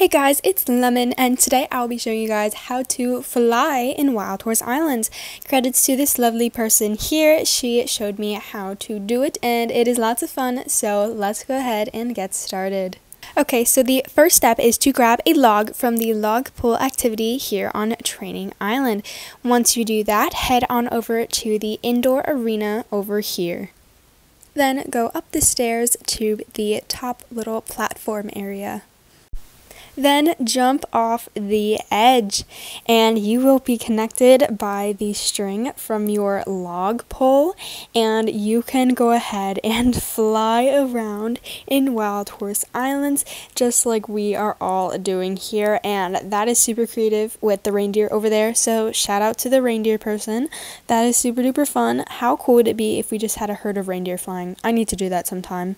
Hey guys, it's Lemon and today I'll be showing you guys how to fly in Wild Horse Islands. Credits to this lovely person here. She showed me how to do it and it is lots of fun, so let's go ahead and get started. Okay, so the first step is to grab a log from the log pull activity here on Training Island. Once you do that, head on over to the indoor arena over here. Then go up the stairs to the top little platform area. Then jump off the edge and you will be connected by the string from your log pole and you can go ahead and fly around in Wild Horse Islands just like we are all doing here and that is super creative with the reindeer over there. So shout out to the reindeer person. That is super duper fun. How cool would it be if we just had a herd of reindeer flying? I need to do that sometime